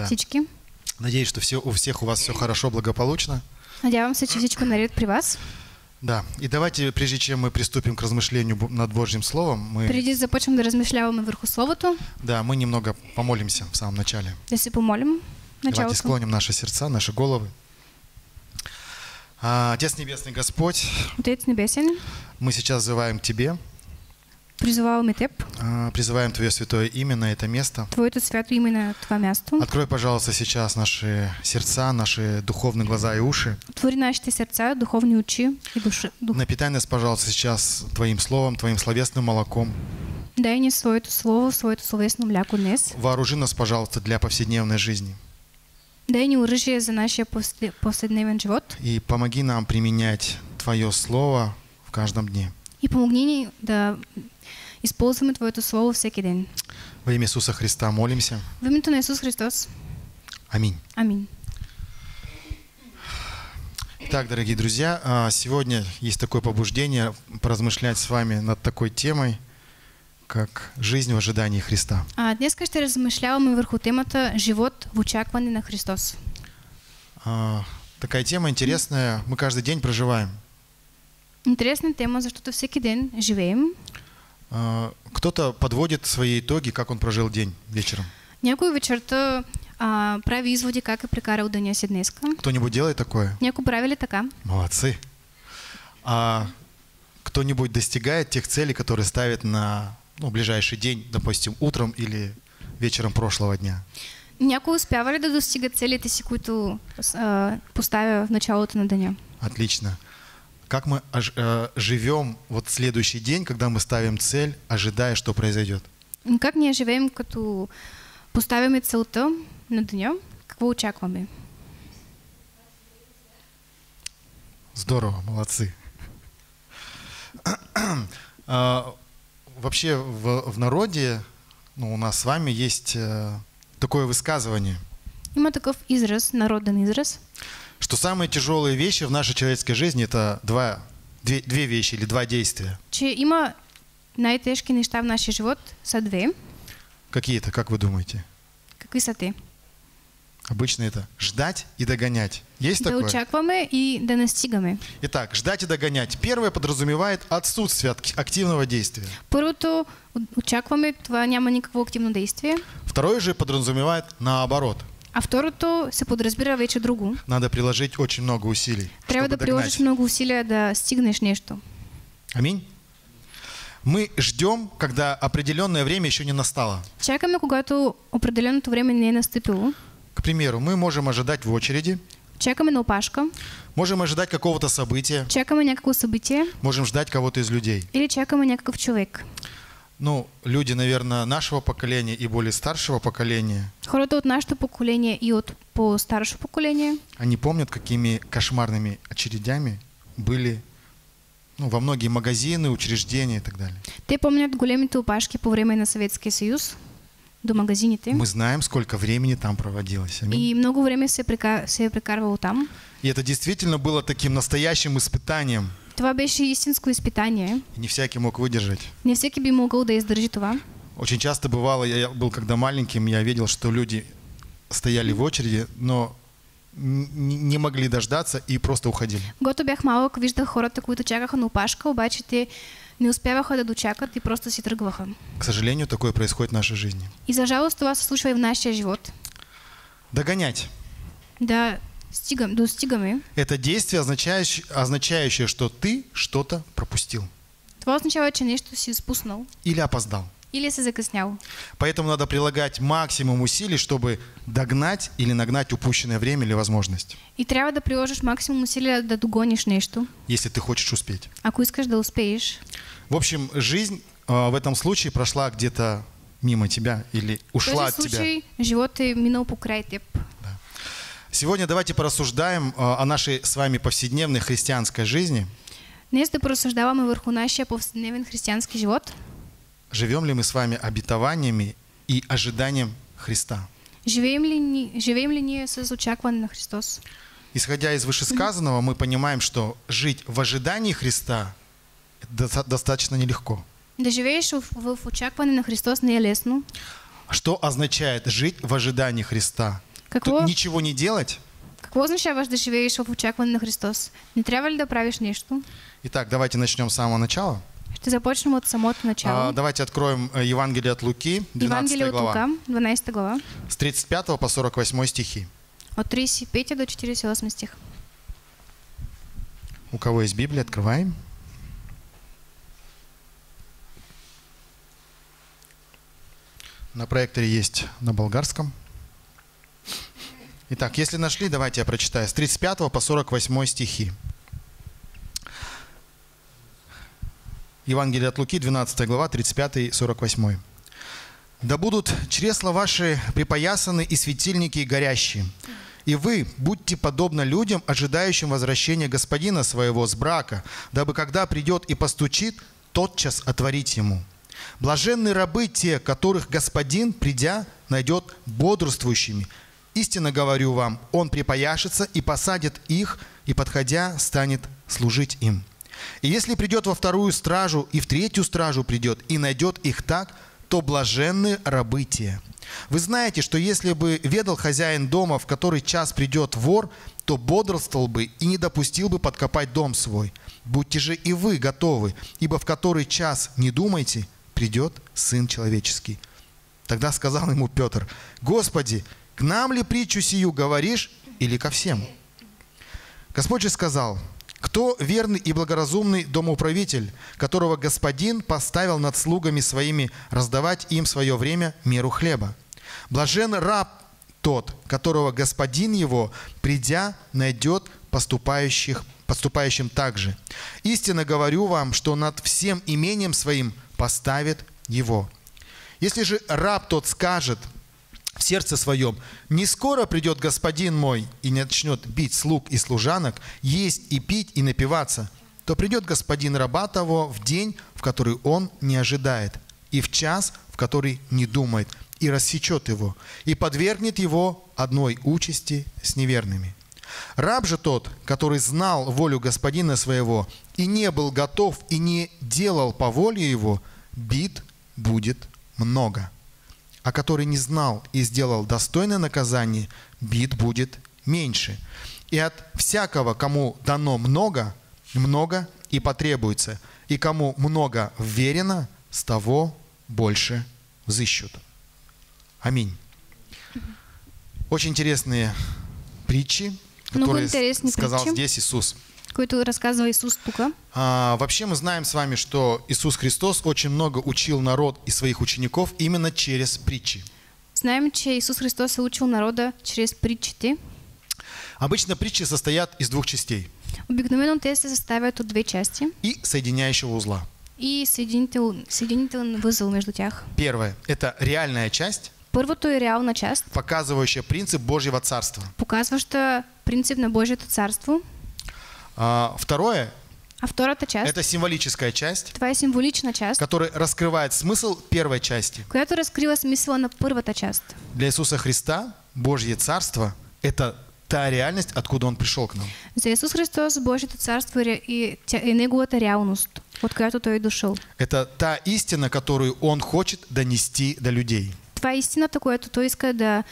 Да. всички. Надеюсь, что все, у всех у вас все хорошо, благополучно. Надявам се, че всичко наред при вас. Да. И давайте, прежде чем мы приступим к размышлению над Божьим Словом, мы, Преди да започнем да размишляваме върху Словото, да, мы немного помолимся в самом начале. да се помолим. в Давайте Началото. склоним наши сердца, наши головы. А, Отец Небесный Господь, Отец Небесен, мы сейчас взываем к Тебе, призоваваме Теб, а, призываем Твое святое имя на это место. Твоето свято име на това място. Открой, пожалуйста, сейчас наши сердца, наши духовные глаза и уши. Отвори нашите сърца, духовни очи и душа. Дух. Напитай нас, пожалуйста, сейчас Твоим Словом, Твоим словесным молоком. Дай ни своето слово, своето словесно мляко днес. Вооружи нас, пожалуйста, для повседневной жизни. Дай ни оръжие за нашия после- повседневен живот И помоги нам применять Твое Слово в каждом дне. и помогни ни да използваме Твоето слово всеки ден. Во имя Иисуса Христа молимся. В името на Исус Христос. Аминь. Амин. Итак, дорогие друзья, а, сегодня есть такое побуждение поразмышлять с вами над такой темой, как жизнь в ожидании Христа. А, днес ще размишляваме върху темата Живот в очакване на Христос. А, Такая тема интересная, мы каждый день проживаем. Интересна тема, защото всеки ден живеем. А, Кто-то подводит свои итоги, как он прожил день вечером. Някой вечерта а, прави изводи как е прекарал деня си днеска. Кто-нибудь делает такое? Някой прави ли така? Молодцы. А кто-нибудь достигает тех целей, которые ставит на ну, ближайший день, допустим, утром или вечером прошлого дня? Някой успява ли да достига целите си, които а, поставя в началото на деня? Отлично. Как мы э, живем вот следующий день, когда мы ставим цель, ожидая, что произойдет? Как ние живеем, като поставяме целта на деня? Какво очакваме? Здорово, молодцы. А, Вообще в, в народе, ну, у нас с вами есть э, такое высказывание, Има такъв израз, народен израз, что самые тяжелые вещи в нашей человеческой жизни это два, две, две вещи или два действия. че има най-тежки неща в нашия живот са две. Какие-то, как вы думаете? Какви са те? Обычно это ждать и догонять. Есть Да такое? очакваме и да настигаме. Итак, ждать и догонять. Первое подразумевает отсутствие ак- активного действия. Първото, очакваме, това няма никакво активно действие. Второе же подразумевает наоборот. А второто се подразбира вече друго. Надо приложить очень много усилий, Трябва да приложиш много усилия да стигнеш нещо. Аминь. Мы ждем, когда определенное время еще не настало. Чакаме, когато определеното време не е настъпило. К примеру, мы можем ожидать в очереди, Чакаме на опашка, можем ожидать какого-то события, чакаме някакво събитие можем ждать кого-то из людей. или чакаме някакъв човек. Ну, люди, наверное, нашего поколения и более старшего поколения, Хората от нашето поколение и от по-старшо поколение, они помнят, какими кошмарными очередями были ну, во многие магазины, учреждения и так далее. те помнят големите опашки по време на Съветския съюз до магазините. Мы знаем, сколько времени там проводилось. Аминь. И много време се, прека... се е прекарвало там. И это действительно было таким настоящим испытанием. Това беше истинско изпитание. И не всякий мог выдержать. Не всеки би могъл да издържи това. Очень часто бывало, я был когда маленьким, я видел, что люди стояли в очереди, но не могли дождаться и просто уходили. Когато бях малък, виждах хората, които чакаха на опашка, обаче те не успяваха да дочакат и просто си тръгваха. К сожалению, такое происходит в нашей жизни. И за жалост това се случва и в нашия живот. Догонять. Да стигам, достигаме. Это действие, означающее, означающее, что ты что-то пропустил Това означава, че нещо си спуснал или опоздал. или се закъснял. Поэтому надо прилагать максимум усилий, чтобы догнать или нагнать упущенное время или возможность, И трябва да приложиш максимум усилия да догониш нещо, если ты хочешь успеть. ако искаш да успееш. В общем, жизнь а, в этом случае прошла где-то мимо тебя или В ушла от тебя. случай живот е минал покрай теб. Сегодня давайте порассуждаем а, о нашей с вами повседневной христианской жизни. Днес да поразсъждаваме върху нашия повседневен християнски живот. Живем ли мы с вами обетованиями и ожиданием Христа? Живеем ли, ни, живеем ли ние с очакване на Христос? Исходя из вышесказанного, мы понимаем, что жить в ожидании Христа доста- достаточно нелегко. Да живееш в, в очакване на Христос не е лесно. Что означает жить в ожидании Христа? Какво, ничего не делать. какво означава да живееш в очакване на Христос? Не трябва ли да правиш нещо? Итак, давайте начнем с самого начала. Ще започнем от самото начало. А, давайте откроем э, Евангелие от Луки, 12 Евангелие от глава, Лука, 12 глава, с 35 по 48 стихи. от 35 до 48 стих. У кого есть Библия, открываем. На проекторе есть на болгарском. Итак, если нашли, давайте я прочитаю. С 35 по 48 стихи. Евангелие от Луки, 12 глава, 35 и 48. «Да будут чресла ваши припоясаны и светильники горящие. И вы будьте подобно людям, ожидающим возвращения господина своего с брака, дабы когда придет и постучит, тотчас отворить ему. Блаженны рабы те, которых господин, придя, найдет бодрствующими. Истинно говорю вам, он припояшется и посадит их, и, подходя, станет служить им. И если придет во вторую стражу и в третью стражу придет и найдет их так, то блаженны рабы те. Вы знаете, что если бы ведал хозяин дома, в который час придет вор, то бодрствовал бы и не допустил бы подкопать дом свой. Будьте же и вы готовы, ибо в который час, не думайте, придет Сын Человеческий. Тогда сказал ему Петр, «Господи, к нам ли притчу сию говоришь или ко всем?» Господь же сказал, кто верный и благоразумный домоуправитель, которого господин поставил над слугами своими раздавать им свое время меру хлеба? Блажен раб тот, которого господин его, придя, найдет поступающих, поступающим так же. Истинно говорю вам, что над всем имением своим поставит его. Если же раб тот скажет в сердце своем, не скоро придет господин мой и начнет бить слуг и служанок, есть и пить и напиваться, то придет господин раба того в день, в который он не ожидает, и в час, в который не думает, и рассечет его, и подвергнет его одной участи с неверными. Раб же тот, который знал волю господина своего и не был готов и не делал по воле его, бит будет много. А который не знал и сделал достойное наказание, бит будет меньше. И от всякого, кому дано много, много и потребуется, и кому много вверено, с того больше взыщут. Аминь. Очень интересные притчи, Много которые интересные сказал притчи. здесь Иисус. Който разказва Исус тук. А, вообще мы знаем с вами, что Иисус Христос очень много учил народ и своих учеников именно через притчи. Знаем, че Исус Христос учил народа чрез притчите. Обычно притчи состоят из двух частей Обикновено те се съставят от две части и соединяющего узла. и съединител, съединителен възел между тях. Первое – это реальная часть, Първото е реална част, показывающая принцип Божьего Царства. показваща принцип на Божието царство, А, второе а втората – част, это символическая част, това е символична част, которая раскрывает смысл первой части. която разкрива смисъла на първата част. Для Иисуса Христа Божье Царство – это та реальность, откуда Он пришел к нам. За Исус Христос Божието царство и, е неговата реалност, от която той е дошъл. Это та истина, которую Он хочет донести до людей. Това е истината, която той иска да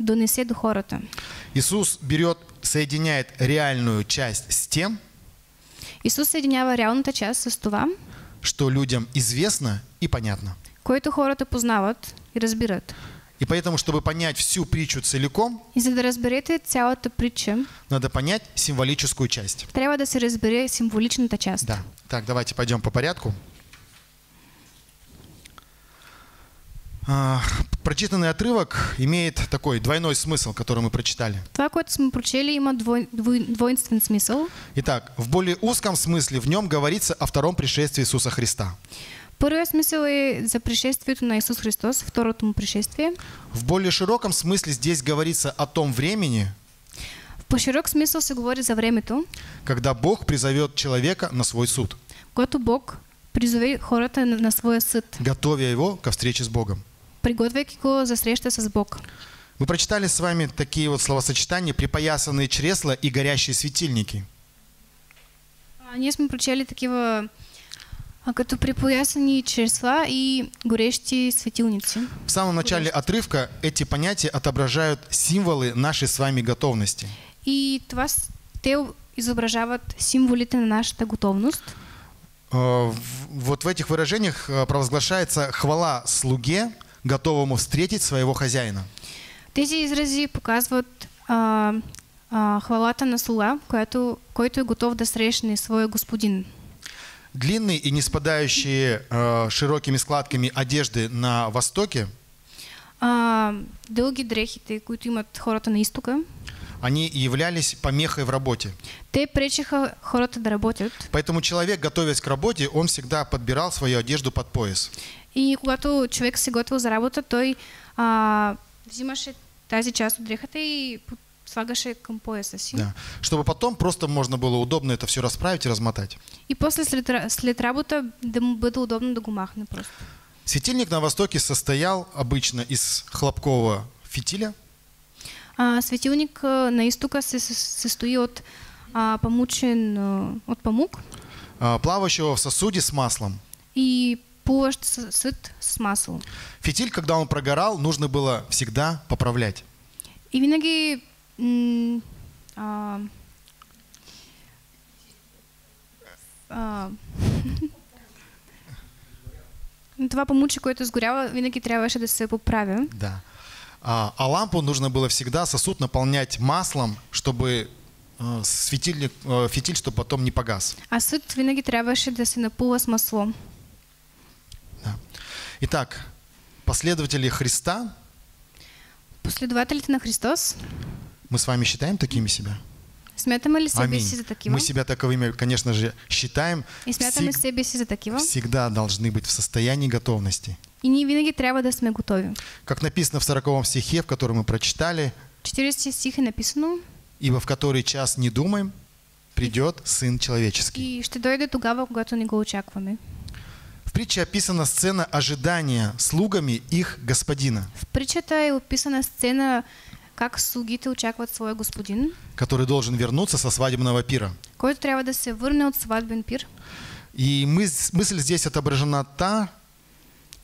донесе до хората. Иисус берет, соединяет реальную часть с тем, Исус съединява реалната част с това, что людям известно и понятно. което хората познават и разбират. И поэтому, чтобы понять всю притчу целиком, И за да разберете цялата притча, надо понять символическую часть. трябва да се разбере символичната част. Да. Так, давайте пойдем по порядку. Прочитанный отрывок имеет такой двойной смысл, который мы прочитали. Това, което сме прочели, има двой, двой, двойствен смисъл. Итак, в более узком смысле в нем говорится о втором пришествии Иисуса Христа. Първият смисъл е за пришествието на Исус Христос, второто му пришествие. В более широком смысле здесь говорится о том времени, В по-широк смисъл се говори за времето, когда Бог призовет человека на свой суд, когато Бог призове хората на, на своя съд, готовя его ко встрече с Богом. Приготвяйки го за среща с Бог. Мы прочитали с вами такие вот словосочетания «припоясанные чресла» и «горящие светильники». А, ние сме прочели такива А като припоясани чресла и горещи светилници. В самом начале отрывка эти понятия отображают символы нашей с вами готовности. И това те изображават символите на нашата готовност. Э, Вот в этих выражениях э, провозглашается хвала слуге, готовому встретить своего хозяина. Тези изрази показват а, а, хвалата на слуга, която, който е готов да срещне своя господин. Длинные и не спадающие э, широкими складками одежды на Востоке, А, дълги дрехите, които имат хората на изтока, они являлись помехой в работе. те пречеха хората да работят. Поэтому человек, готовясь к работе, он всегда подбирал свою одежду под пояс. И когато човек се готвил за работа, той а, взимаше тази част от дрехата и слагаше към пояса си. Да. Чтобы потом просто можно было удобно это все расправить и размотать. И после след, след работа да му бъде удобно да го махне просто. Светильник на Востоке состоял обычно из хлопкового фитиля, А, светилник а, на се със- състои от а, памучен, а, от памук а, плавающего в сосуде с маслом. и плуващ с- съд с масло. Фитиль, когда он прогорал, нужно было всегда поправлять. И винаги м, а, а, това памуче, което сгорява, винаги трябваше да се поправя. Да. А, а лампу нужно было всегда сосуд наполнять маслом, чтобы э, светильник, э, фитиль, чтобы потом не погас. А съд винаги трябваше да се напълва с масло. Да. Итак, последователи Христа, Последователите на Христос, мы с вами считаем такими себя? смятаме ли себе Аминь. за такива? Мы себя таковыми, конечно же, считаем. И смятаме Всег- себе за такива. всегда должны быть в состоянии готовности. И ние винаги трябва да сме готови. Как написано в 40 стихе, в котором мы прочитали, 40 стих е написано «Ибо в который час не думаем, придет Сын Человеческий». и ще дойде тогава, когато не го очакваме. В притче описана сцена ожидания слугами их господина, В притчата е описана сцена как слугите очакват своя господин, который должен вернуться со свадебного пира. който трябва да се върне от сватбен пир. И мыс- мысль здесь отображена та,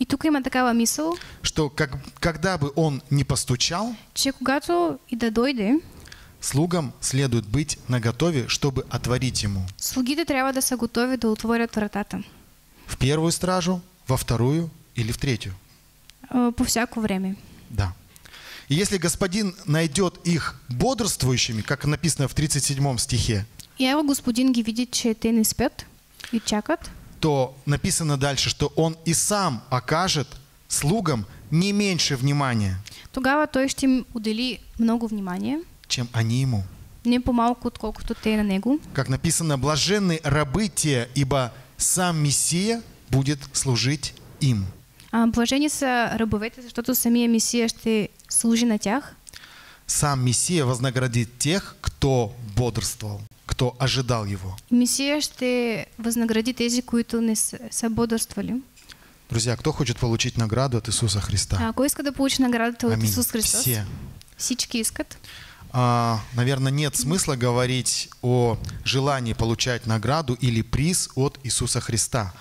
И тук има такава мисъл, что как, когда бы он не постучал, че когато и да дойде, слугам следует быть наготове, чтобы отворить ему. слугите трябва да са готови да отворят вратата. В первую стражу, во вторую или в третью. а, По всяко време. Да. И если господин найдет их бодрствующими, как написано в 37 стихе, И ево господин ги види, че те не спят и чакат, то написано дальше, что он и сам окажет слугам не меньше внимания, тогава той ще им отдели много внимание, чем они ему. не по-малко, отколкото те на него. Как написано, блаженны рабы те, ибо сам Мессия будет служить им. А, блажени са рабовете, защото самия Месия ще служи на тях. Сам Мессия вознаградит тех, кто бодрствовал, кто ожидал его. Месия ще възнагради тези, които не са, бодрствали. Друзья, кто хочет получить награду от Иисуса Христа? А ако иска да получи наградата от Аминь. Исус Христос, Все. всички искат. А, наверное, нет смысла говорить о желании получать награду или приз от Иисуса Христа.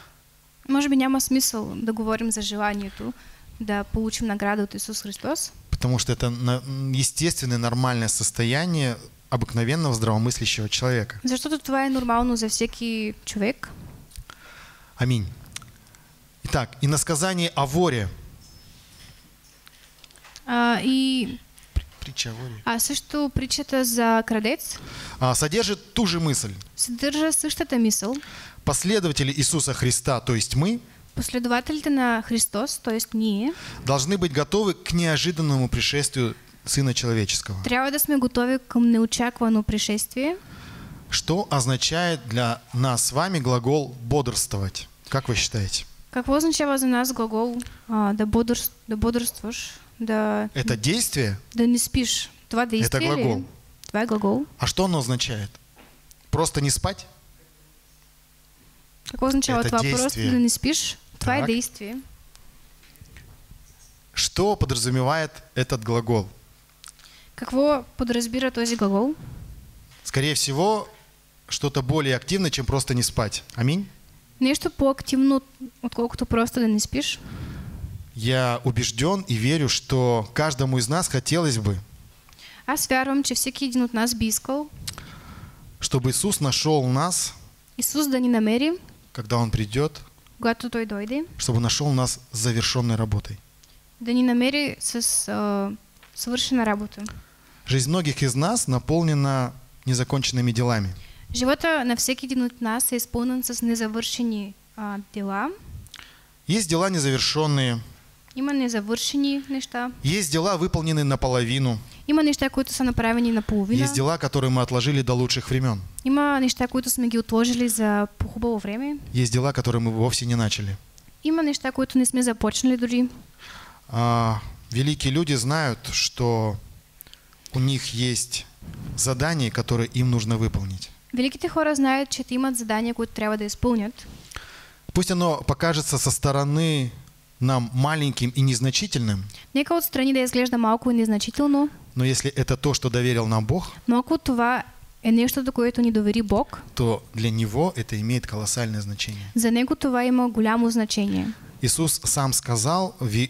Може би няма смисъл да говорим за желанието да получим награда от Исус Христос, Потому что это на- естественное, нормальное состояние обыкновенного здравомыслящего человека. защото това е нормално за всеки човек. Аминь. Итак, и насказание о воре. А, и Притча о воре. а също притчата за крадец а, содержит ту же мысль. съдържа същата мисъл. Последователи Иисуса Христа, то есть мы, Последователите на Христос, т.е. ние, должны быть готовы к неожиданному пришествию Сына Человеческого. трябва да сме готови към неочаквано пришествие, Что означает для нас с вами глагол «бодрствовать»? Как вы считаете? Какво означава за нас глагол а, да, бодър, да бодрстваш, да, Это действие? да не спиш? Това действие Это глагол. Това е глагол. А что оно означает? Просто не спать? Какво означава Это това? действие. Просто да не спиш? Това е Так. действие. Что подразумевает этот глагол? Какво подразбира този глагол? Скорее всего, что-то более активное, чем просто не спать. Аминь? Нещо по-активно, отколкото просто да не спиш. Я убежден и верю, что каждому из нас хотелось бы, Аз вярвам, че всеки един от нас би искал чтобы Иисус нашел нас, Исус да ни намери, когда Он придет, когато Той дойде, чтобы нашел нас с завершенной работой. да ни намери с а, свършена работа. Жизнь многих из нас наполнена незаконченными делами. Живота на всеки един от нас е изпълнен с незавършени а, дела. Есть дела незавершенные, Има незавършени неща. есть дела, выполненные наполовину, Има неща, които са направени наполовина. есть дела, которые мы отложили до лучших времен, Има неща, които сме ги отложили за по-хубаво време. есть дела, которые мы вовсе не начали. Има неща, които не сме започнали дори. А, великие люди знают, что у них есть задания, которые им нужно выполнить. Великите хора знаят, че те имат задания, които трябва да изпълнят. Пусть оно покажется со стороны нам маленьким и незначительным, Нека отстрани да изглежда малко и незначително, но если это то, что доверил нам Бог, но ако това е нещото, което ни довери Бог, то для Него это имеет колоссальное значение. за него това има голямо значение. Иисус сам сказал в, э,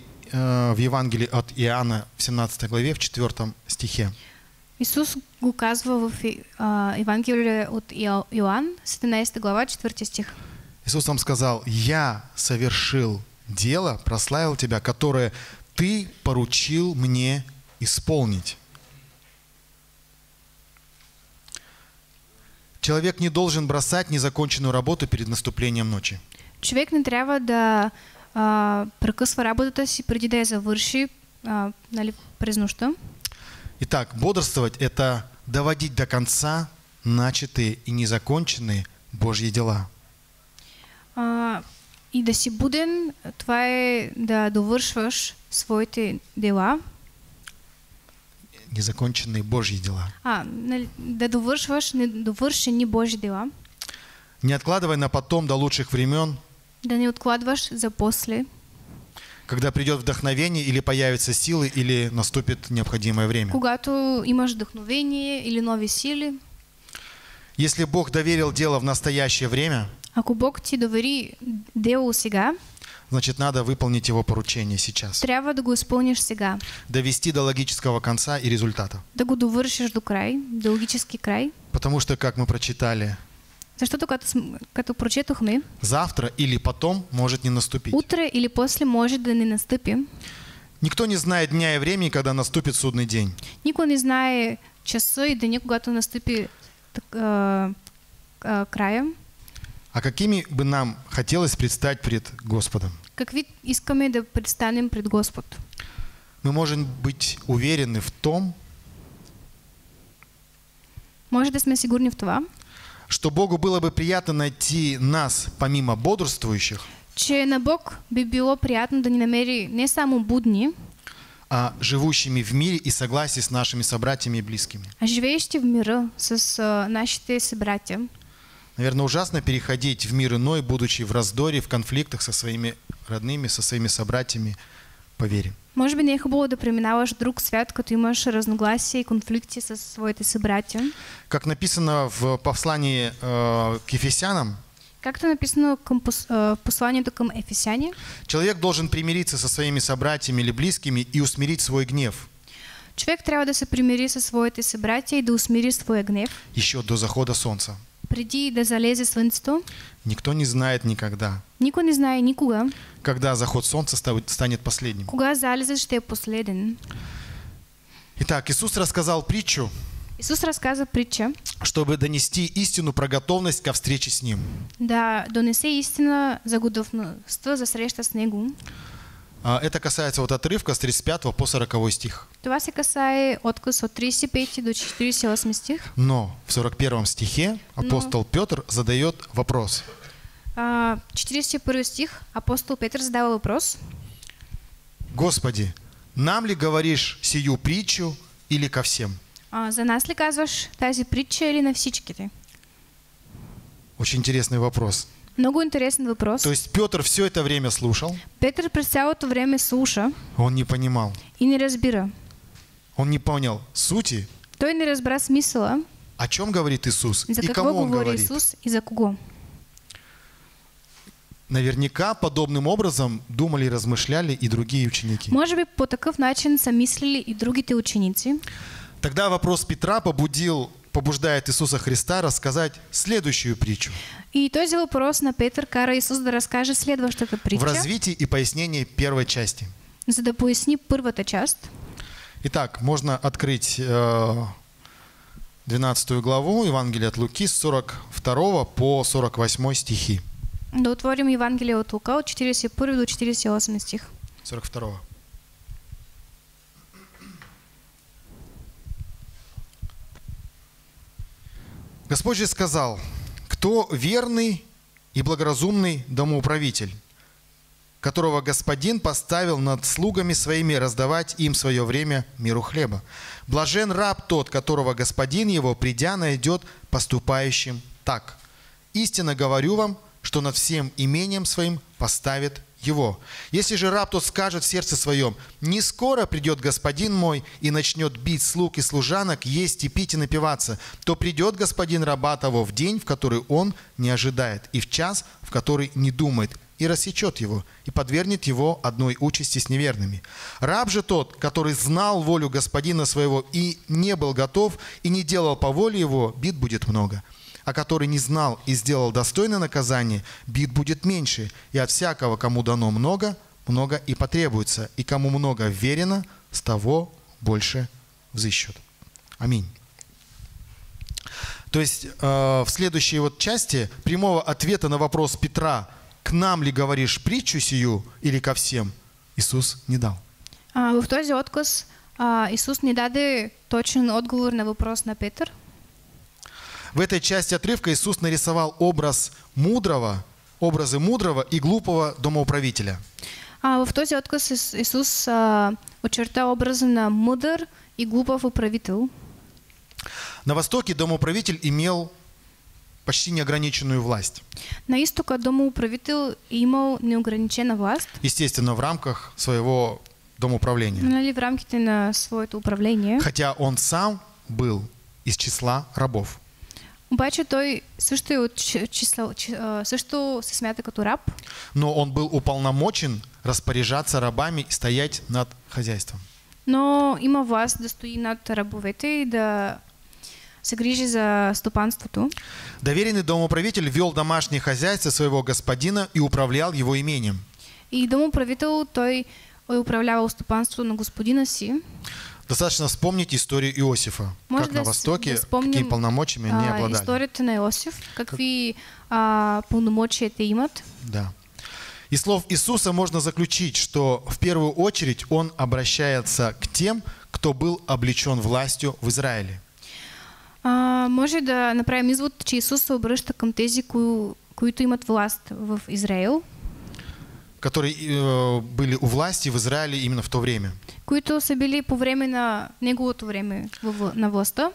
в Евангелии от Иоанна в 17 главе, в 4 стихе. Исус го казва в а, Евангелие от Ио- Йоан, 17 глава, 4 стих. Иисус сам сказал, «Я совершил дело, прославил Тебя, которое Ты поручил мне исполнить». Человек не должен бросать незаконченную работу перед наступлением ночи. Човек не трябва да а, прекъсва работата си преди да я завърши а, нали, през нощта. Итак, бодрствовать – это доводить до конца начатые и незаконченные Божьи дела. А, и да си буден, това е да довършваш своите дела. Незаконченные Божьи дела. А, да довършваш недовършени Божи дела. Не откладывай на потом до лучших времен, Да не откладваш за после, когда придет вдохновение или появятся силы, или наступит необходимое время. когато имаш вдъхновение или нови сили. Если Бог доверил дело в настоящее время, Ако Бог ти довери дело сега, значит, надо выполнить Его поручение сейчас. трябва да го изпълниш сега. Довести до логического конца и результата. Да го довършиш до край, до логически край. Потому что, как мы прочитали, Защото като, като прочетохме, завтра или потом может не наступить. утре или после може да не настъпи. Никто не знает дня и времени, когда наступит судный день. Никой не знае часа и деня, когато настъпи так, а, а, края. А какими бы нам хотелось предстать пред Господом? Какви искаме да предстанем пред Господ? Мы можем быть уверены в том, Може да сме сигурни в това, что Богу было бы приятно найти нас, помимо бодрствующих, че на Бог би било приятно да ни намери не само будни, а живущими в мире и согласии с нашими собратьями и близкими. а живеещи в мира с а, нашите събратя. Наверное, ужасно переходить в мир иной, будучи в раздоре, в конфликтах со своими родными, со своими собратьями по вере. Може би не е хубаво да преминаваш в друг свят, като имаш разногласия и конфликти с своите събратя. Как написано в послании э, к Ефесянам, Както написано към пос, а, посланието към Ефесяни, человек должен примириться со своими собратьями или близкими и усмирить свой гнев човек трябва да се примири със своите събратя и да усмири своя гнев, еще до захода солнца. Преди да залезе слънцето. Никто не знает никогда, Никой не знае никога, когда заход солнца ста- станет последним. кога залезът ще е последен. Итак, Иисус рассказал притчу, Исус разказа притча чтобы донести истину про готовность ко встрече с Ним. да донесе истина за готовността за среща с Него. А, Это касается вот отрывка с 35 по 40 стих. Това се касае отказ от 35 до 48 стих. Но в 41 стихе апостол Петр задает вопрос. А, 41 стих апостол Петър задава въпрос. Господи, нам ли говоришь сию притчу или ко всем? А, за нас ли казваш тази притча или на всичките? Очень интересный вопрос. Много интересен въпрос. То есть Петр все это время слушал, Петър през цялото време слуша он не понимал, и не разбира. он не понял сути, Той не разбра смисъла о чем говорит Иисус за и кому он говори говорит. Исус и за кого. наверняка подобным образом думали и размышляли и другие ученики. Може би по такъв начин са мислили и другите ученици. Тогда вопрос Петра побудил, побуждает Иисуса Христа рассказать следующую притчу И този въпрос на Петър кара Исус да разкаже следващата в притча, развитии и пояснении первой части. за да поясни първата част. Итак, можно открыть э, 12 главу Евангелия от Луки с 42 по 48 стихи. Да отворим Евангелие от Лука от 41 до 48 стих. 42. Господь же сказал, кто верный и благоразумный домоуправитель, которого господин поставил над слугами своими раздавать им свое время миру хлеба. Блажен раб тот, которого господин его, придя, найдет поступающим так. Истинно говорю вам, что над всем имением своим поставит его. Если же раб тот скажет в сердце своем, не скоро придет господин мой и начнет бить слуг и служанок, есть и пить и напиваться, то придет господин раба того в день, в который он не ожидает, и в час, в который не думает, и рассечет его, и подвергнет его одной участи с неверными. Раб же тот, который знал волю господина своего и не был готов, и не делал по воле его, бит будет много. А который не знал и сделал достойное наказание, бит будет меньше, и от всякого, кому дано много, много и потребуется, и кому много верено, с того больше взыщут. Аминь. То есть э, в следующей вот части прямого ответа на вопрос Петра, к нам ли говоришь притчу сию или ко всем, Иисус не дал. А, в този отказ а, Исус не даде точен отговор на въпрос на Петър. В этой части отрывка Иисус нарисовал образ мудрого, образы мудрого и глупого домоуправителя. А, в този отказ Ис- Исус а, очерта образа на мъдър и глупав управител. На Востоке домоуправитель имел почти неограниченную власть. На изтока домоуправител е имал неограничена власт, Естественно, в рамках своего домоуправления. нали, в рамките на своето управление. Хотя он сам был из числа рабов. Обаче той също, е от чи- числа, чи- а, също се смята като раб, Но он был уполномочен распоряжаться рабами и стоять над хозяйством. но има власт да стои над рабовете и да се грижи за стопанството. Доверенный домоуправитель вел домашнее хозяйство своего господина и управлял его имением. И домоуправител той е управлявал стопанството на господина си. Достаточно вспомнить историю Иосифа, Может, как на Востоке, какими полномочиями они А, обладали. историята на Иосиф, какви а, пълномочия те имат. Да. Из слов Иисуса можно заключить, что в первую очередь Он обращается к тем, кто был облечен властью в Израиле. А, може да направим извод, че Исус се обръща към тези, кои, които имат власт в Израил, которые э, были у власти в Израиле именно в то время. които са били по време на неговото време на властта.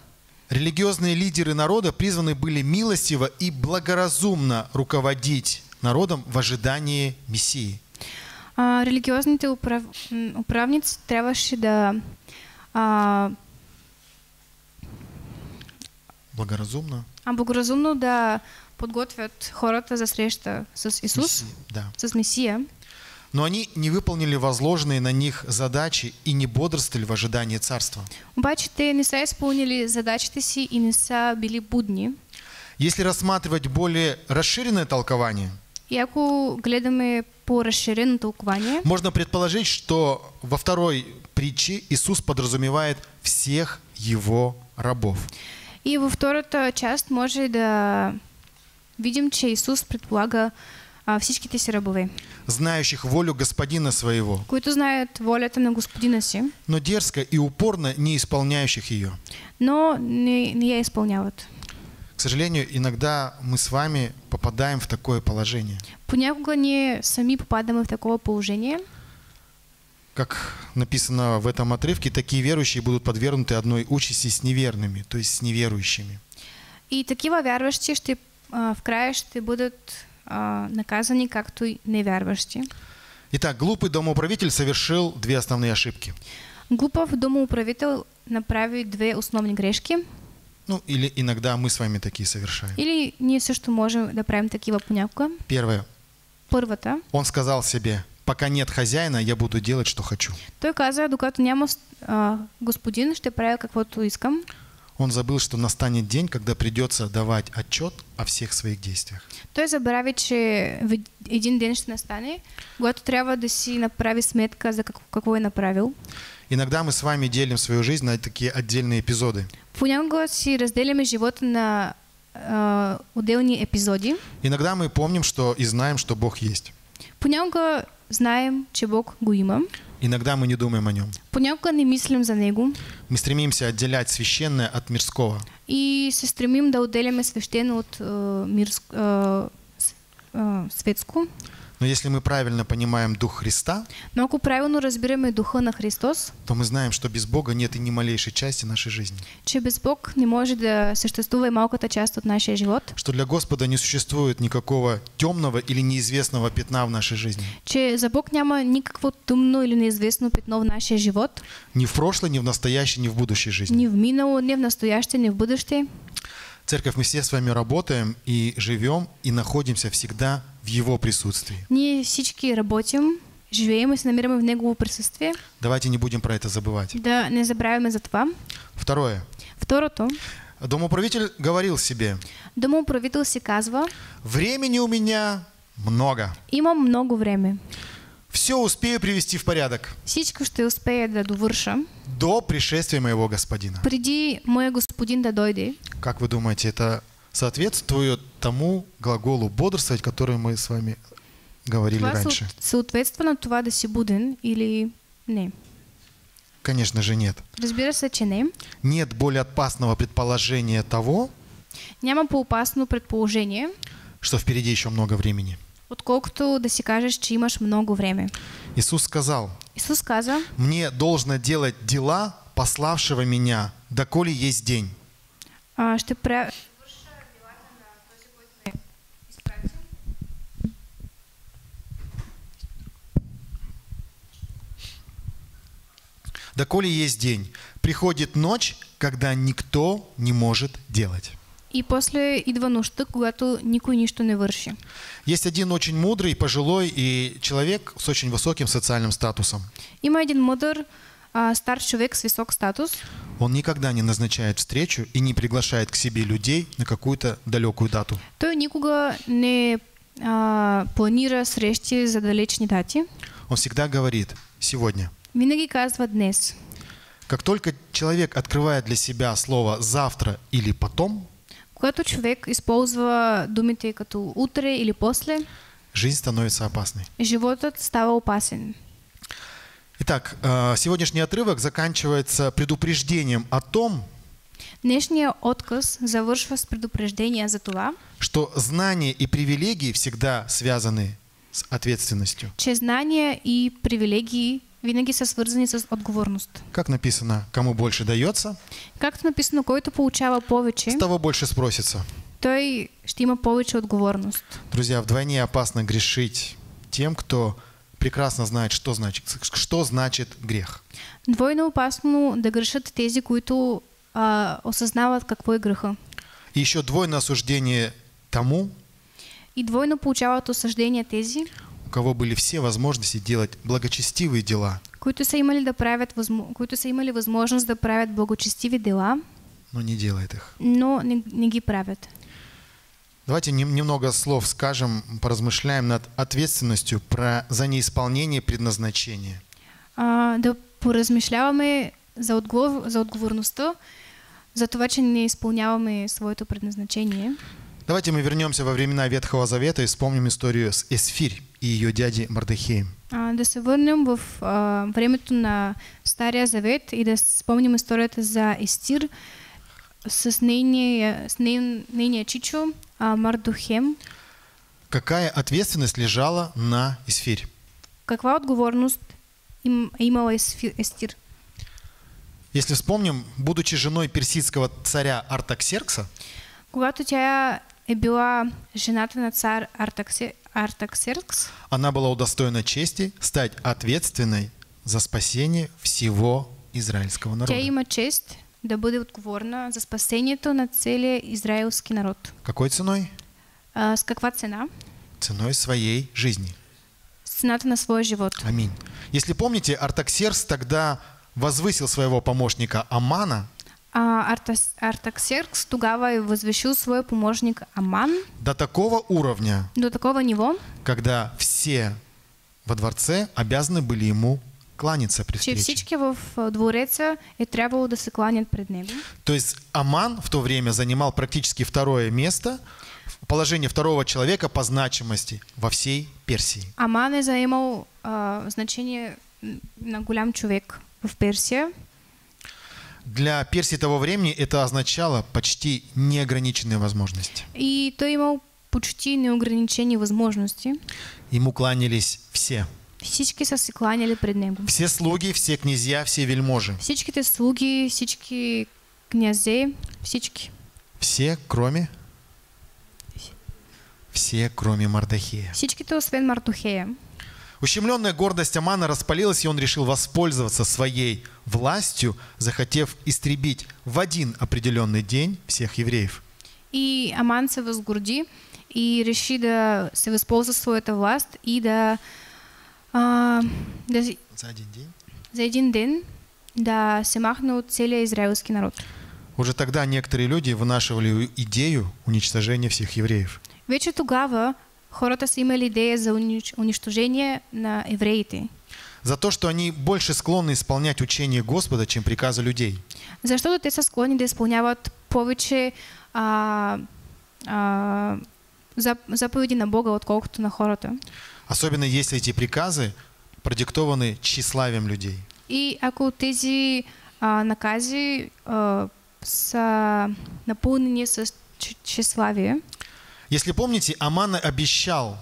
Религиозные лидеры народа призваны были милостиво и благоразумно руководить народом в ожидании Мессии. А, религиозните управ... управници трябваше да а, Благоразумно. а благоразумно да подготвят хората за среща с Исус, Мессии, Да. с Месия. Но они не выполнили возложенные на них задачи и не бодрствовали в ожидании царства. Обаче те не са изпълнили задачите си и не са били будни. Если рассматривать более расширенное толкование, И ако гледаме по разширено тълкование, можно предположить, что во второй притче Иисус подразумевает всех его рабов. и във втората част може да видим, че Исус предполага а, всичките си рабове, знающих волю господина своего, които знаят волята на господина си, но дерзко и упорно не исполняющих ее. но не, не я изпълняват. К сожалению, иногда мы с вами попадаем в такое положение. Понякога ние сами попадаме в такова положение, Как написано в этом отрывке, такие верующие будут подвергнуты одной участи с неверными, то есть с неверующими. и такива вярващи ще, а, в края ще бъдат а, наказани, както и невярващи. Итак, глупый домоуправитель совершил две основные ошибки. Глупав домоуправител направи две основни грешки. Ну, или иногда мы с вами такие совершаем. Или ние също можем да правим такива понякога. Первое. първата, Он сказал себе, пока нет хозяина, я буду делать, что хочу. той каза, докато няма а, господин, ще правя каквото искам. Он забыл, что настанет день, когда придется давать отчет о всех своих действиях. Той забрави, че в ед- един ден ще настане, когато трябва да си направи сметка за какво, е направил. Иногда мы с вами делим свою жизнь на такие отдельные эпизоды. Понякога си разделяме живота на а, отделни епизоди. Иногда мы помним, что и знаем, что Бог есть. Понякога знаем, че Бог го има. Иногда мы не думаем о нем. Понякога не мислим за Него Мы стремимся отделять священное от мирского. и се стремим да отделяме свещено от а, мирск, а, с- а, светско. Но если мы правильно понимаем Дух Христа, Но ако правилно разбираме духа на Христос, то мы знаем, что без Бога нет и ни малейшей части нашей жизни. че без Бог не може да съществува и малката част от нашия живот, Что для Господа не существует никакого темного или неизвестного пятна в нашей жизни. че за Бог няма никакво тъмно или неизвестно петно в нашия живот, Ни в прошлой, ни в настоящей, ни в будущей жизни. ни в минало, ни в настояще, ни в бъдеще. Церковь, мы все с вами работаем и живем, и находимся всегда в Его присутствии. Ние всички работим, живеем и се намираме в Негово присъствие. Давайте не будем про это забывать. Да не забравяме за това. Второе. Второто, Домоправитель говорил себе, домоуправител си казва, времени у меня много. имам много време. Все успею привести в порядок Всичко ще успея да довърша, до пришествия моего господина. преди моя господин да дойде. Как вы думаете, это соответствует тому глаголу бодрствовать, который мы с вами говорили Това раньше? съответства на това да си буден или не? Конечно же нет. Разбира се, че не. Нет более опасного предположения того, Няма по-опасно предположение, что впереди еще много времени. отколкото да си кажеш, че имаш много време. Иисус сказал, Исус каза, мне должно делать дела пославшего меня, доколе есть день. а, ще Доколе есть день, приходит ночь, когда никто не может делать. И после идва нощта, когато никой нищо не върши. Есть один очень мудрый, пожилой и человек с очень высоким социальным статусом. Има един мъдър а, стар човек с висок статус. Он никогда не назначает встречу и не приглашает к себе людей на какую-то далекую дату. Той никога не а, планира срещи за далечни дати. Он всегда говорит «сегодня». Винаги казва днес. Как только человек открывает для себя слово «завтра» или «потом», Когато човек използва думите като утре или после, жизнь становится опасной. животът става опасен. Итак, э, сегодняшний отрывок заканчивается предупреждением о том, Днешният отказ завършва с предупреждение за това, что знания и привилегии всегда связаны с ответственностью. че знания и привилегии винаги са свързани с отговорност. Как написано, кому больше дается, Както написано, който получава повече, с того больше спросится. той ще има повече отговорност. Друзья, вдвойне опасно грешить тем, кто прекрасно знает, что значит, что значит грех. Двойно опасно да грешат тези, които а, осъзнават какво е греха. И еще двойное осуждение тому, И двойно получават осъждение тези, у кого были все возможности делать благочестивые дела, които са имали да правят, които са имали възможност да правят благочестиви дела, но не делает их. но не, не ги правят. Давайте нем- немного слов скажем, поразмышляем над ответственностью про, за неисполнение предназначения. А, да поразмишляваме за, отговор... за отговорността, за това, че не изпълняваме своето предназначение. Давайте мы вернемся во времена Ветхого Завета и вспомним историю с Эсфирь и ее дяди Мардахеем. А, да се върнем в а, времето на Стария Завет и да спомним историята за Естир с нейния, с ней, нейния чичо а, Мардухем. Какая ответственность лежала на Эсфирь? Каква отговорност им, Есфи- Естир? Если вспомним, будучи женой персидского царя Артаксеркса, Когато тя е била жената на цар Артаксе, Артаксеркс, она была удостоена чести стать ответственной за спасение всего израильского народа. тя има чест да бъде отговорна за спасението на целия израелски народ. Какой ценой? А, с каква цена? ценой своей жизни. с цената на своя живот. Аминь. Если помните, Артаксеркс тогда возвысил своего помощника Амана Артаксеркс тогава и возвещил свой помощник Аман до такого уровня, до такого него, когда все во дворце обязаны были ему кланяться при че встрече. всички в двореца е трябвало да се кланят пред него. То есть Аман в то время занимал практически второе место, положение второго человека по значимости во всей Персии. Аман е заемал а, значение на голям човек в Персия. Для Персии того времени это означало почти неограниченные возможности. И той имал почти неограничени възможности. Ему кланялись все. Всички са се кланяли пред него. Все слуги, все князья, все вельможи. Всичките слуги, всички князе, всички. Все, кроме... Все, кроме Мардахея. Всичките освен Мартухея. Ущемленная гордость Амана распалилась, и он решил воспользоваться своей властью, захотев истребить в один определенный день всех евреев. И Аман се възгорди и реши да се възползва своята власт и да, а, да За один день? за един ден да се махне от целия народ. Уже тогда некоторые люди вынашивали идею уничтожения всех евреев. Вече тогава хората са имали идея за унич- унищожение на евреите. За то, что они больше склонны исполнять учение Господа, чем приказы людей. Защото те са склонни да изпълняват повече а, а, зап- заповеди на Бога, отколкото на хората. Особенно если эти приказы продиктованы тщеславием людей. И ако тези а, накази а, са напълнени с тщеславие, Если помните, Аман обещал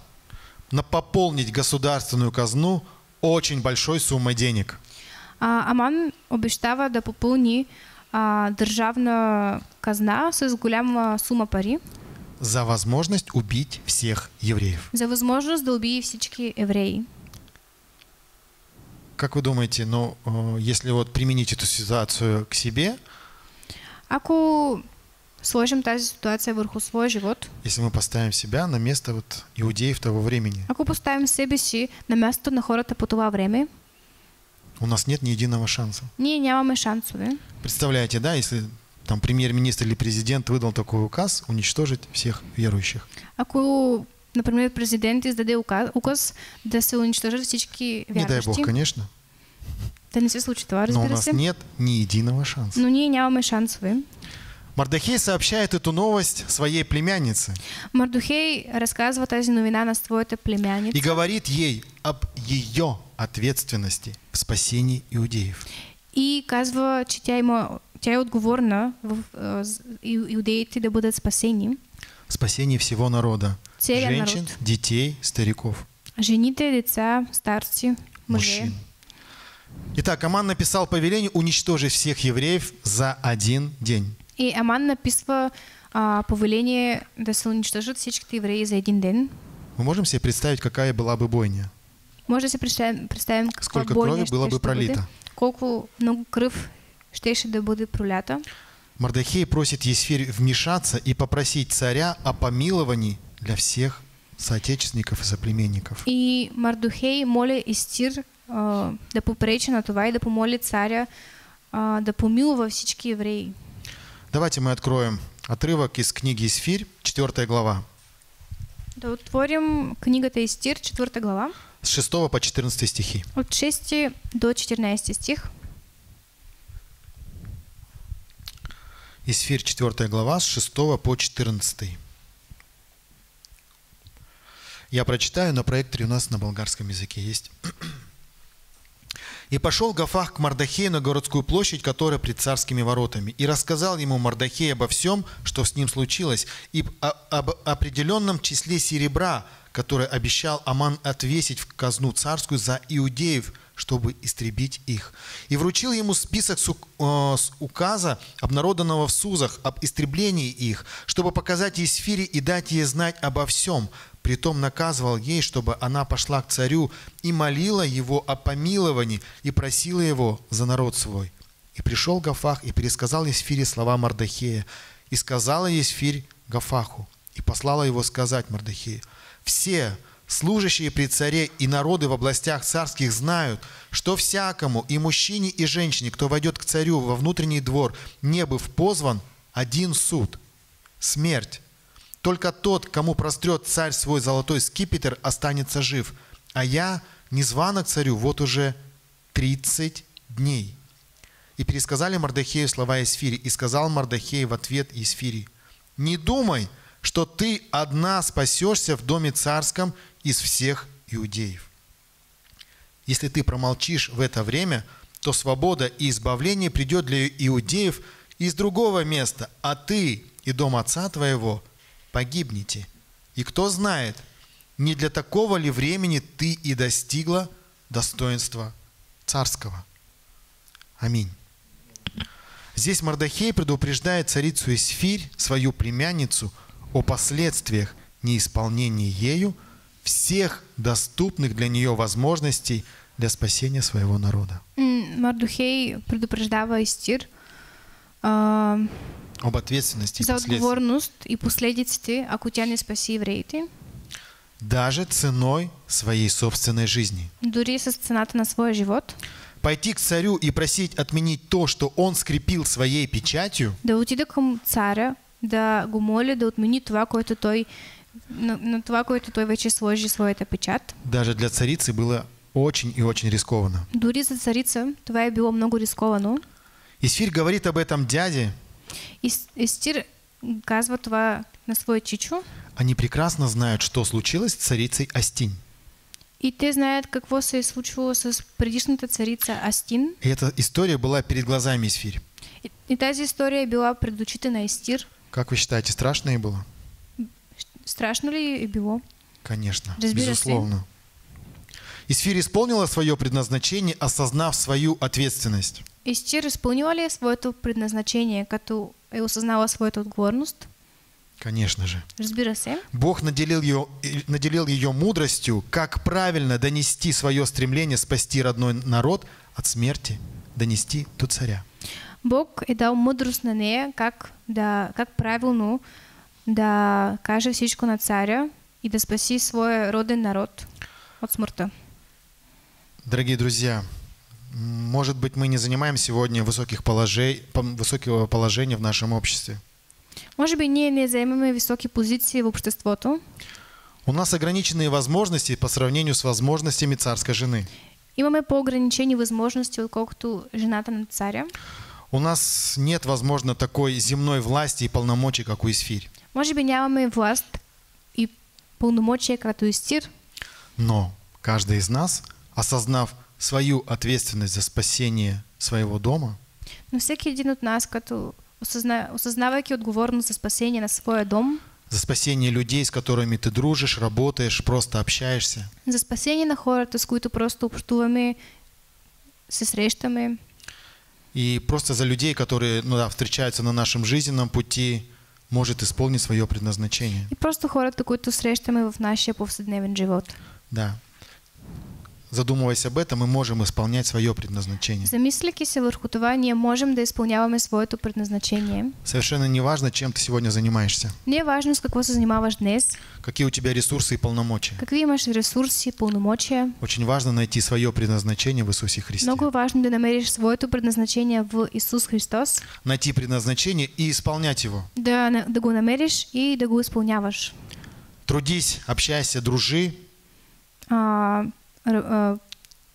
пополнить государственную казну очень большой суммой денег. а, Аман обещава да попълни а, държавна казна с голяма сума пари за возможность убить всех евреев. за възможност да убие всички евреи. Как вы думаете, ну, э, если вот применить эту ситуацию к себе, Ако сложим тази ситуация върху своя живот, если мы поставим себя на место вот иудеев того времени, ако поставим себе си на мястото на хората по това време, у нас нет ни единого шанса. ние нямаме шансове. Представляете, да, если там премьер-министр или президент выдал такой указ уничтожить всех верующих. Ако, например, президент издаде ука- указ да се унищожат всички Не дай вярващи, бог, конечно, да не се случи това, но у разбира нас се, нет ни единого шанса. но ние нямаме шансове. Мардахей сообщает эту новость своей племяннице Мардухей разказва тази новина на своята и говорит ей об ее ответственности в спасении иудеев. и казва, че тя, има, тя е отговорна в, ю- иудеите да бъдат спасени. Спасении всего народа. Целия Женщин, народ. детей, стариков, Жените, деца, старци, мъже. мужчин. Итак, Аман написал повеление уничтожить всех евреев за один день. И Аман написва а, повеление да се унищожат всичките евреи за един ден. Мы можем себе представить, какая была бы бойня? Може да се представим, Сколько бойня крови было бы пролито? колко много кръв щеше да бъде пролята. Мардахей просит Есфирь вмешаться и попросить царя о помиловании для всех соотечественников и соплеменников. И Мардухей моля Истир а, да попречи на това и да помоли царя а, да помилува всички евреи. Давайте мы откроем отрывок из книги Исфирь, 4 глава, Да отворим книгата Истир, 4 глава, с 6 по 14 стихи. от 6 до 14 стих. Исфирь, 4 глава, с 6 по 14. Я прочитаю, на проекторе у нас на болгарском языке есть. «И пошел Гафах к Мардахею на городскую площадь, которая пред царскими воротами, и рассказал ему Мардахей обо всем, что с ним случилось, и о- об определенном числе серебра, которое обещал Аман отвесить в казну царскую за иудеев, чтобы истребить их. И вручил ему список с э, указа, обнародованного в Сузах, об истреблении их, чтобы показать Есфире и дать ей знать обо всем. Притом наказывал ей, чтобы она пошла к царю и молила его о помиловании и просила его за народ свой. И пришел Гафах и пересказал Есфире слова Мардахея. И сказала Есфирь Гафаху, и послала его сказать Мардахею, все служащие при царе и народы в областях царских знают, что всякому, и мужчине, и женщине, кто войдет к царю во внутренний двор, не быв позван, один суд – смерть. Только тот, кому прострет царь свой золотой скипетр, останется жив. А я незвана к царю вот уже 30 дней. И пересказали Мардахею слова Исфири. И сказал Мардахей в ответ Исфири, «Не думай, что ты одна спасешься в доме царском из всех иудеев. Если ты промолчишь в это время, то свобода и избавление придет для иудеев из другого места, а ты и дом отца твоего погибнете. И кто знает, не для такого ли времени ты и достигла достоинства царского. Аминь. Здесь Мардахей предупреждает царицу Исфирь, свою племянницу, о последствиях неисполнения ею всех доступных для нее возможностей для спасения своего народа. М, Мардухей предупреждава Истир а, Об ответственности за отговорност и последиците, ако тя не спаси евреите, Даже ценой своей собственной жизни. дори с цената на своя живот, Пойти к царю и просить отменить то, что он скрепил своей печатью, да отида към царя, да го моля да отмени това, което той на, на това, което той вече сложи своята печат. даже для царицы было очень и очень рискованно. Дори за царица това е било много рисковано. Исфирь говорит об этом дяде. И. Они прекрасно знают, что случилось с царицей Астинь. И те знаят какво се е случило с предишната царица Астин. И эта история была перед глазами Исфирь. И, и тази история е била пред очите на Естир. Как вы считаете, страшно ей было? Страшно ли е било? Конечно, Разбира се. безусловно. Исфирь исполнила свое предназначение, осознав свою ответственность. Естир изпълнила ли е своето предназначение, като е осъзнала своята отговорност? Конечно же. Разбира се. Бог наделил ее, наделил ее мудростью, как правильно донести свое стремление спасти родной народ от смерти, донести до царя. Бог е дал мъдрост на нея как, да, как правилно да каже всичко на царя и да спаси своя роден народ от смъртта. Дорогие друзья, может быть, мы не занимаем сегодня высоких положей, пом- высокого положения в нашем обществе. Може би ние не заемаме високи позиции в обществото. У нас ограниченные возможности по сравнению с возможностями царской жены. Имаме по-ограничени възможности, отколкото жената на царя. У нас нет, возможно, такой земной власти и полномочий, как у Исфирь. Може би нямаме власт и пълномочия като Истир, Но каждый из нас, осознав свою ответственность за спасение своего дома, но всеки един от нас, като осъзна... осъзнавайки отговорност за спасение на своя дом, за спасение людей, с которыми ты дружишь, работаешь, просто общаешься, за спасение на хората, с които просто общуваме, се срещаме, и просто за людей, которые ну, да, встречаются на нашем жизненном пути, может исполнить свое предназначение. и просто хората, които срещаме в нашия повседневен живот. Да. Задумываясь об этом, мы можем исполнять свое предназначение. Замисляйки се върху това, ние можем да изпълняваме своето предназначение. Совершенно не важно, чем ты сегодня занимаешься, Не важно с какво се занимаваш днес, какие у тебя ресурсы и полномочия. какви имаш ресурси, пълномочия. Очень важно найти свое предназначение в Иисусе Христе. Много важно да намериш своето предназначение в Исус Христос, Найти предназначение и исполнять его. да, да го намериш и да го изпълняваш. Трудись, общайся, дружи, А, р-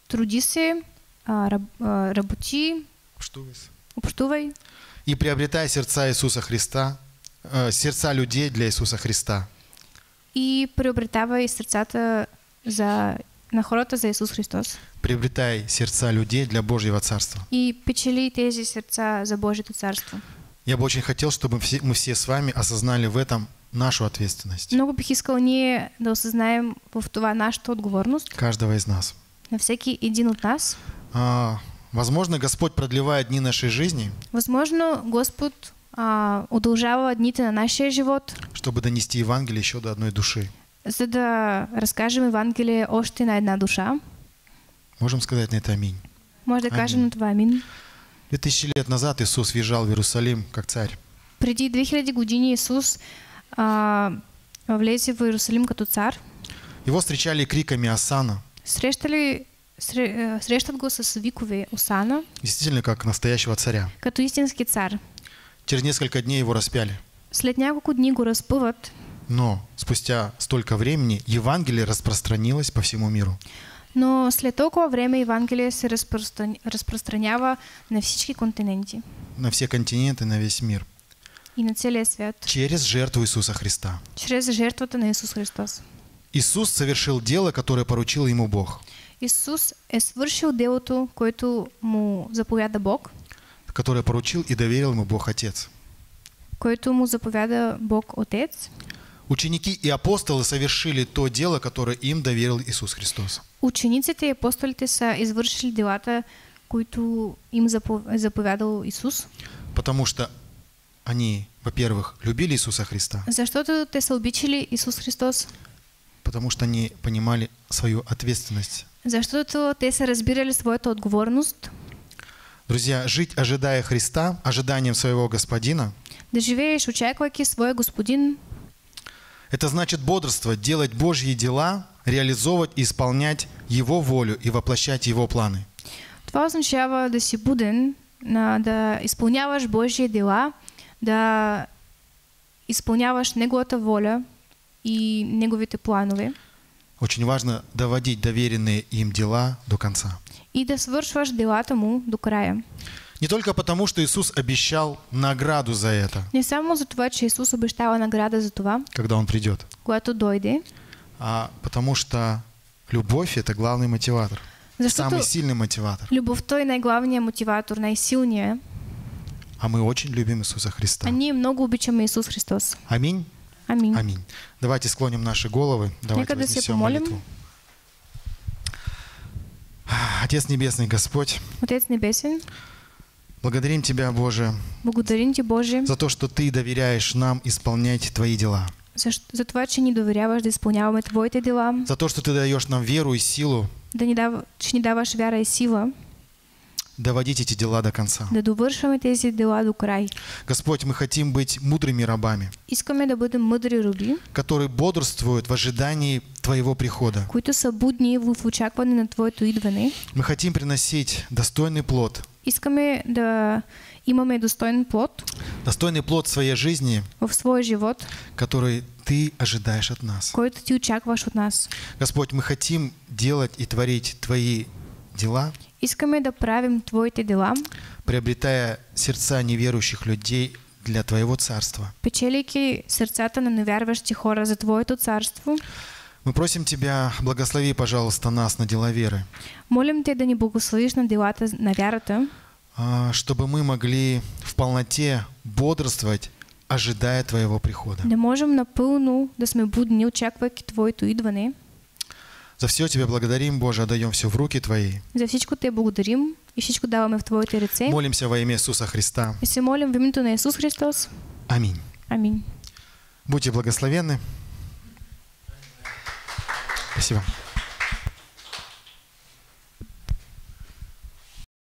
труди се, а, раб, а, работи, общувай и приобретай сердца Иисуса Христа, э, сердца людей для Иисуса Христа. и приобретавай сърцата за, на хората за Исус Христос. Приобретай сердца людей для Божьего Царства. И печели тези сърца за Божието царство. Я бы очень хотел, чтобы все, мы все с вами осознали в этом нашу ответственность. Много бих искал ние да осъзнаем в това нашата отговорност Каждого из нас. на всеки един от нас. А, возможно, Господь продлевает дни нашей жизни, Възможно, Господ а, удължава дните на нашия живот, чтобы донести Евангелие еще до одной души. за да разкажем Евангелие още на една душа. Можем сказать на это аминь. Може да кажем на това амин. Две тысячи лет назад Иисус въезжал в Иерусалим как царь. Преди 2000 години Исус а, влезе в Иерусалим като цар. Его встречали криками «Осана», Срещали, сре, е, срещат го с викове Осана, действительно как настоящего царя. като истински цар. Через несколько дней его распяли. След няколко дни го разпъват, Но спустя столько времени Евангелие распространилось по всему миру. но след толкова време Евангелие се разпростран... разпространява на всички континенти На все континенты, на весь мир. И на целия свят, Через жертву Иисуса Христа. чрез жертвата на Исус Христос. Иисус совершил дело, которое поручил ему Бог, Исус е свършил делото, което му заповяда Бог, которое поручил и доверил ему Бог Отец. което му заповяда Бог Отец. Ученики и апостолы совершили то дело, которое им доверил Иисус Христос. Учениците и апостолите са извършили делата, които им заповядал Исус, Потому что они, во-первых, любили Иисуса Христа, защото те са обичали Исус Христос, потому что они понимали свою ответственность. защото те са разбирали своята отговорност Друзья, жить, ожидая Христа, ожиданием своего Господина, да живееш очаквайки своя Господин, это значит бодрствовать, делать Божьи дела, реализовывать и исполнять Его волю и воплощать Его планы. това означава да си буден, да изпълняваш Божие дела, да изпълняваш Неговата воля и Неговите планове Очень важно доводить доверенные им дела до конца. и да свършваш делата му до края. Не только потому, что Иисус обещал награду за это, Не само за това, че Исус обещава награда за това, когда Он придет, когато дойде, а потому что любовь – это главный мотиватор, защото самый сильный мотиватор. любовта е най-главният мотиватор, най-силният, А мы очень любим Иисуса Христа. ние много обичаме Исус Христос. Аминь. Амин. Аминь. Давайте склоним наши головы. Давайте Нека да се вознесем молитву. Отец Небесный, Господь, Отец Небесен, благодарим Тебя, Боже, благодарим Ти Боже за то, что Ты доверяешь нам исполнять Твои дела. за, за това, че ни доверяваш да изпълняваме Твоите дела, За то, что Ты даешь нам веру и силу да ни дава, че ни даваш вяра и сила, доводить эти дела до конца. да довършваме тези дела до край. Господь, мы хотим быть мудрыми рабами, Искаме да бъдем мъдри роби, которые бодрствуют в ожидании Твоего прихода. които са будни в очакване на Твоето идване. Мы хотим приносить достойный плод, Искаме да имаме достоен плод достойный плод своей жизни, в своя живот, который Ты ожидаешь от нас. който Ти очакваш от нас. Господь, мы хотим делать и творить Твои дела, Искаме да правим Твоите дела, приобретая сердца неверующих людей для Твоего Царства. печелейки сърцата на невярващи хора за Твоето царство. Мы просим Тебя, благослови, пожалуйста, нас на дела веры, Молим Те да ни благословиш на делата на вярата, а, чтобы мы могли в полноте бодрствовать, ожидая Твоего прихода. да можем напълно да сме будни, очаквайки Твоето идване. За все Тебя благодарим, Боже, отдаем все в руки Твои. За всичко Те благодарим и всичко даваме в Твоите ръце. Молимся во имя Иисуса Христа. И се молим в името на Исус Христос. Аминь. Амин. Будьте благословенны. Спасибо.